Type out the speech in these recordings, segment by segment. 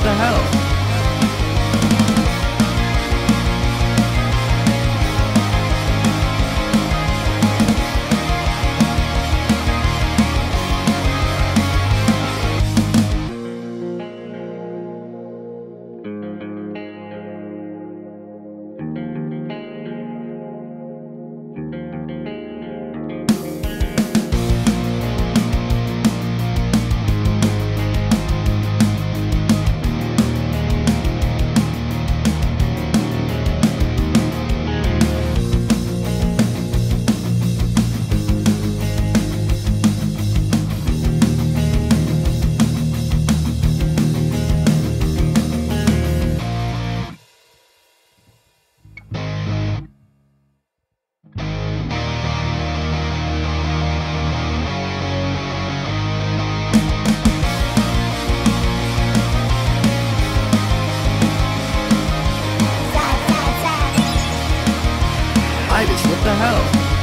The hell? What the hell?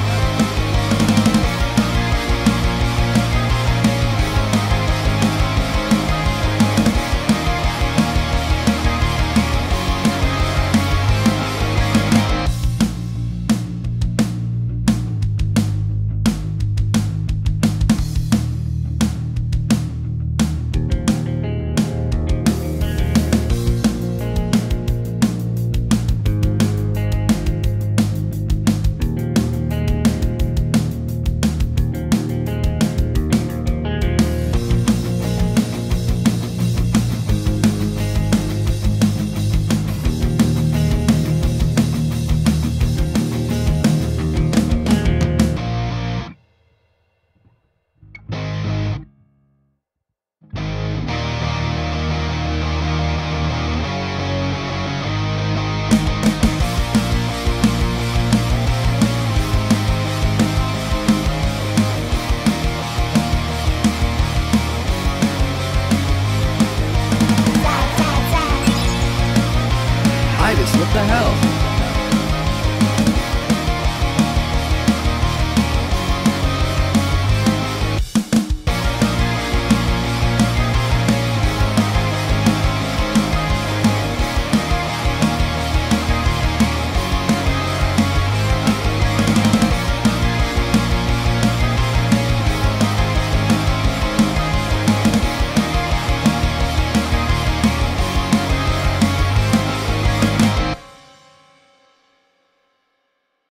What the hell?